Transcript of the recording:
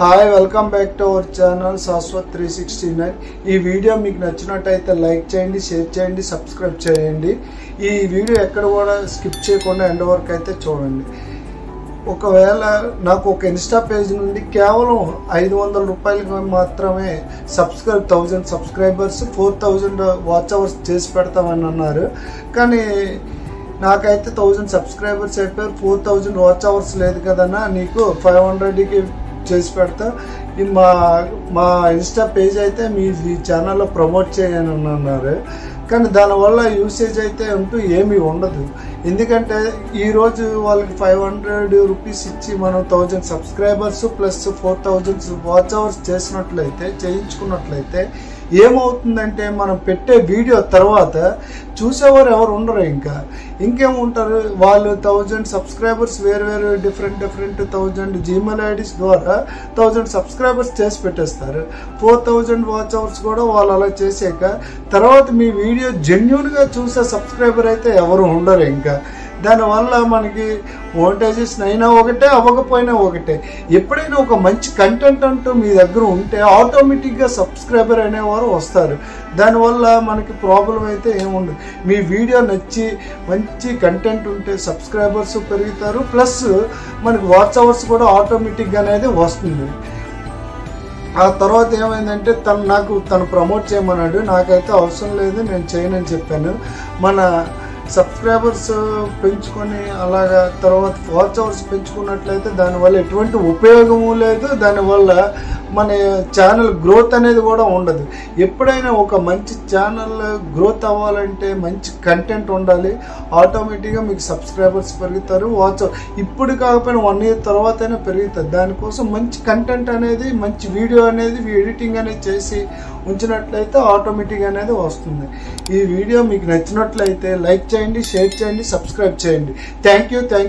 Hi welcome back to our channel Shashwat three sixty nine ఈ video మీకు నచ్చినట్టయితే like చేయండి షేర్ చేయండి సబ్స్క్రైబ్ చేయండి. ఈ వీడియో ఎక్కడ కూడా స్కిప్ చేయకుండా ఎండ్ వరకు అయితే చూడండి. ఒకవేళ నాకు ఒక ఇన్స్టా పేజ్ నుండి కేవలం ఐదు వందల రూపాయలకి మాత్రమే subscribe thousand subscribers four thousand watch hours చేసి పెడతామని అన్నారు. కానీ నాకైతే థౌజండ్ సబ్స్క్రైబర్స్ అయిపోయారు ఫోర్ థౌజండ్ వాచ్ అవర్స్ లేదు కదన్నా నీకు ఫైవ్ హండ్రెడ్కి చేసి పెడతా. మా మా ఇన్స్టా పేజ్ అయితే మీ ఈ ఛానల్లో ప్రమోట్ చేయని అన్నారు. కానీ దానివల్ల యూసేజ్ అయితే అంటూ ఏమీ ఉండదు. ఎందుకంటే ఈరోజు వాళ్ళకి ఫైవ్ హండ్రెడ్ రూపీస్ ఇచ్చి మనం thousand subscribers plus four thousand watch hours చేసినట్లయితే చేయించుకున్నట్లయితే ఏమవుతుందంటే మనం పెట్టే వీడియో తర్వాత చూసేవారు ఎవరు ఉండరు ఇంకా. ఇంకేముంటారు? వాళ్ళు థౌజండ్ సబ్స్క్రైబర్స్ వేరు వేరు different different thousand Gmail IDs ద్వారా థౌజండ్ సబ్స్క్రైబర్స్ చేసి పెట్టేస్తారు. ఫోర్ థౌజండ్ వాచ్ అవర్స్ కూడా వాళ్ళు అలా చేసాక తర్వాత మీ వీడియో జెన్యున్గా చూసే సబ్స్క్రైబర్ అయితే ఎవరు ఉండరు ఇంకా. దానివల్ల మనకి మోనిటైజేషన్ అయినా ఒకటే అవ్వకపోయినా ఒకటే. ఎప్పుడైనా ఒక మంచి కంటెంట్ అంటూ మీ దగ్గర ఉంటే ఆటోమేటిక్గా సబ్స్క్రైబర్ అనేవారు వస్తారు. దానివల్ల మనకి ప్రాబ్లం అయితే ఏముండదు మీ వీడియో నచ్చి మంచి కంటెంట్ ఉంటే సబ్స్క్రైబర్స్ పెరుగుతారు. ప్లస్ మనకి వాచ్ అవర్స్ కూడా ఆటోమేటిక్గా అనేది వస్తుంది. ఆ తర్వాత ఏమైందంటే తను నాకు తను ప్రమోట్ చేయమన్నాడు. నాకైతే అవసరం లేదు నేను చేయనని చెప్పాను. మన సబ్స్క్రైబర్స్ పెంచుకొని అలాగా తర్వాత వాచ్ అవర్స్ పెంచుకున్నట్లయితే దానివల్ల ఎటువంటి ఉపయోగము లేదు. దానివల్ల మన ఛానల్ గ్రోత్ అనేది కూడా ఉండదు. ఎప్పుడైనా ఒక మంచి ఛానల్ గ్రోత్ అవ్వాలంటే మంచి కంటెంట్ ఉండాలి. ఆటోమేటిక్గా మీకు సబ్స్క్రైబర్స్ పెరుగుతారు వాచ్ ఇప్పుడు కాకపోయినా వన్ ఇయర్ తర్వాత అయినా పెరుగుతుంది దానికోసం మంచి కంటెంట్ అనేది మంచి వీడియో అనేది ఎడిటింగ్ అనేది చేసి ఉంచినట్లయితే ఆటోమేటిక్ అనేది వస్తుంది. ఈ వీడియో మీకు నచ్చినట్లయితే లైక్ చేయండి షేర్ చేయండి సబ్స్క్రైబ్ చేయండి. Thank you thank you